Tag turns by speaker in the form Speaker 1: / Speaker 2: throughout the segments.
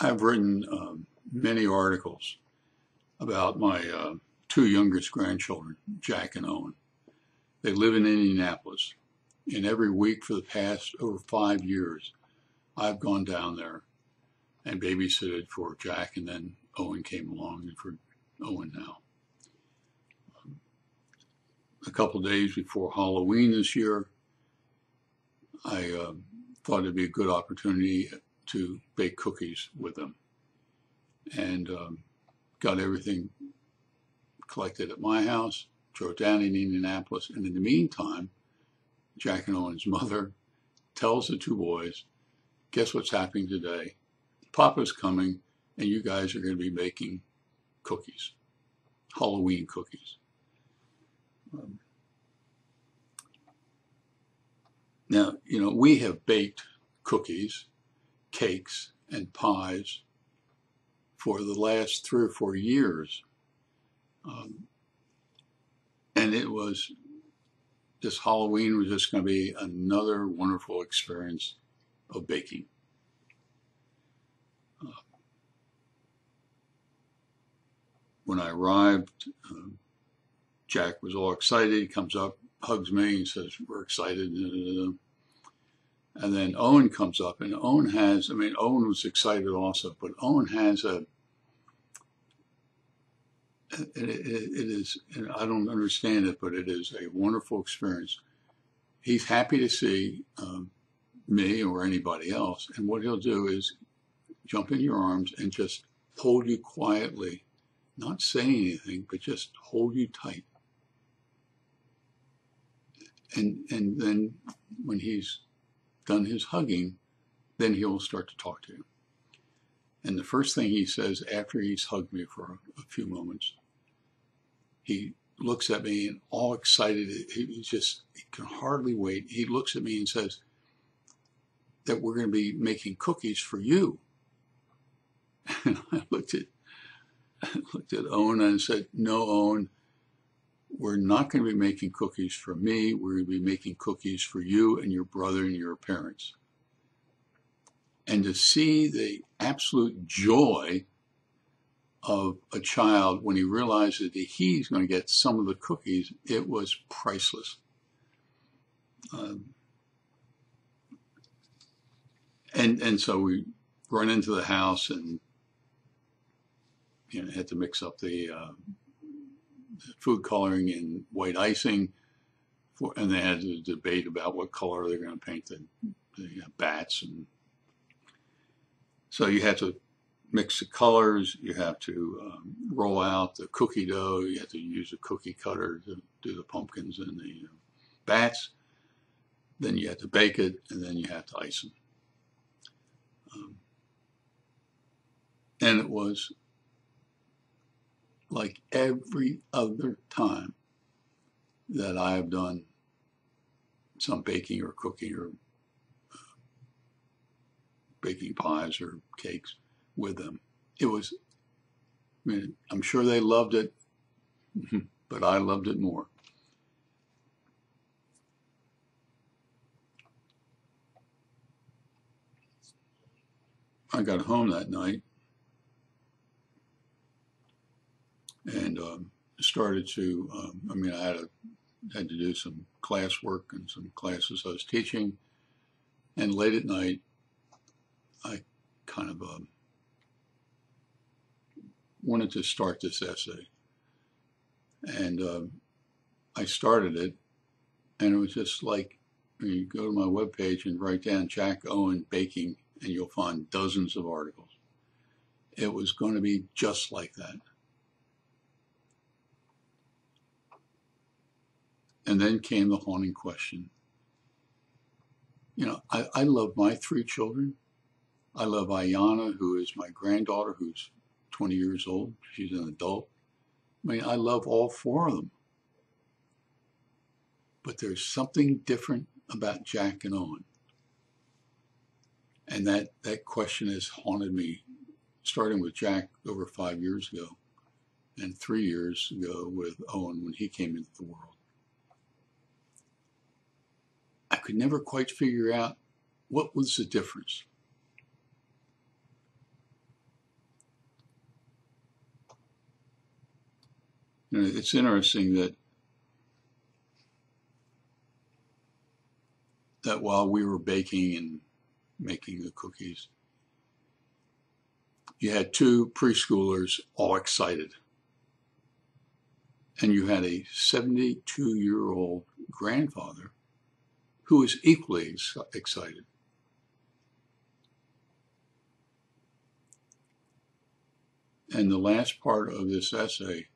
Speaker 1: I've written um, many articles about my uh, two youngest grandchildren, Jack and Owen. They live in Indianapolis, and every week for the past over five years, I've gone down there and babysitted for Jack, and then Owen came along, and for Owen now. a couple days before Halloween this year, I uh, thought it'd be a good opportunity to bake cookies with them. And um, got everything collected at my house, drove down in Indianapolis, and in the meantime, Jack and Owen's mother tells the two boys, guess what's happening today? Papa's coming, and you guys are going to be making cookies, Halloween cookies. Um, now, you know, we have baked cookies cakes and pies for the last three or four years. Um, and it was, this Halloween was just going to be another wonderful experience of baking. Uh, when I arrived, um, Jack was all excited. He comes up, hugs me, and says, We're excited. And then Owen comes up, and Owen has, I mean, Owen was excited also, but Owen has a, it, it, it is, I don't understand it, but it is a wonderful experience. He's happy to see um, me or anybody else, and what he'll do is jump in your arms and just hold you quietly, not say anything, but just hold you tight. And and then when he's done his hugging, then he'll start to talk to you. And the first thing he says after he's hugged me for a, few moments, he looks at me and all excited. He just he can hardly wait. He looks at me and says that we're going to be making cookies for you. And I looked at I looked at Owen and said, "No, Owen, we're not going to be making cookies for me. We're going to be making cookies for you and your brother and your parents. And to see the absolute joy of a child when he realizes that he's going to get some of the cookies, it was priceless. Um, and and so we run into the house and you know had to mix up the uh, food coloring and white icing. For, and they had a debate about what color they're going to paint the, the uh, bats. And so you have to mix the colors. You have to um, roll out the cookie dough. You have to use a cookie cutter to do the pumpkins and the uh, bats. Then you have to bake it, and then you have to ice them. Um, and it was like every other time that I have done some baking or cooking or uh, baking pies or cakes with them. It was, I mean, I'm sure they loved it, but I loved it more. I got home that night and um, started to, um, I mean, I had, a, had to do some classwork and some classes I was teaching. And late at night, I kind of um, wanted to start this essay. And um, I started it, and it was just like, you go to my webpage and write down Jack Owen baking, and you'll find dozens of articles. It was going to be just like that. And then came the haunting question. You know, I, I love my three children. I love Ayana, who is my granddaughter, who's 20 years old. She's an adult. I mean, I love all four of them. But there's something different about Jack and Owen. And that, that question has haunted me, starting with Jack over five years ago, and three years ago with Owen when he came into the world. could never quite figure out what was the difference. You know, it's interesting that that while we were baking and making the cookies, you had two preschoolers all excited. And you had a 72 year old grandfather who was equally excited. And the last part of this essay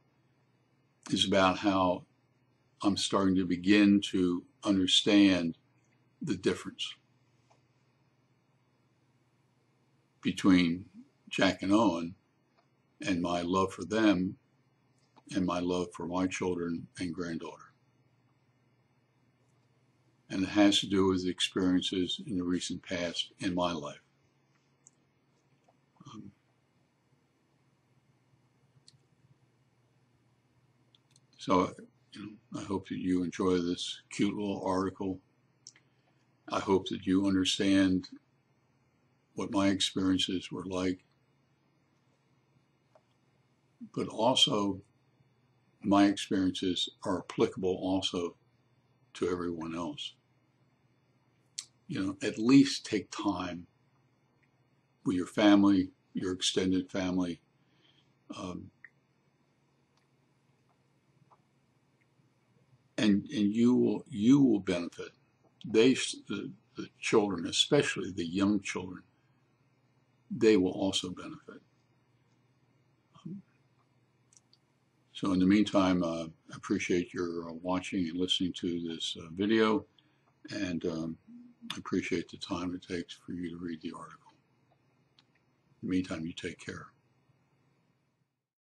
Speaker 1: is about how I'm starting to begin to understand the difference between Jack and Owen and my love for them and my love for my children and granddaughter. And it has to do with experiences in the recent past in my life. Um, so, I hope that you enjoy this cute little article. I hope that you understand what my experiences were like, but also my experiences are applicable also to everyone else. You know, at least take time with your family, your extended family, um, and and you will you will benefit. They the, the children, especially the young children, they will also benefit. So in the meantime, uh, I appreciate your uh, watching and listening to this uh, video, and um, I appreciate the time it takes for you to read the article. In the meantime, you take care.